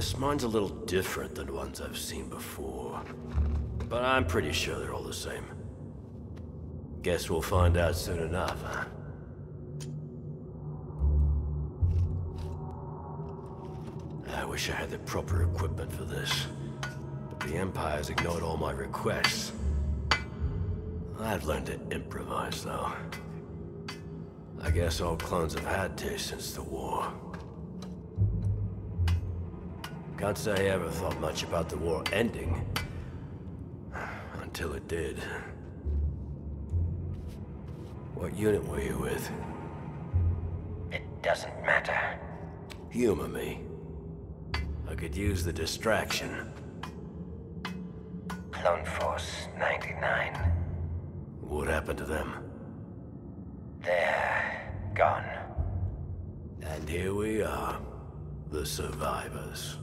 This mine's a little different than ones I've seen before. But I'm pretty sure they're all the same. Guess we'll find out soon enough, huh? I wish I had the proper equipment for this. But the Empire's ignored all my requests. I've learned to improvise, though. I guess all clones have had to since the war. Can't say I ever thought much about the war ending. Until it did. What unit were you with? It doesn't matter. Humor me. I could use the distraction. Clone Force 99. What happened to them? They're gone. And here we are, the survivors.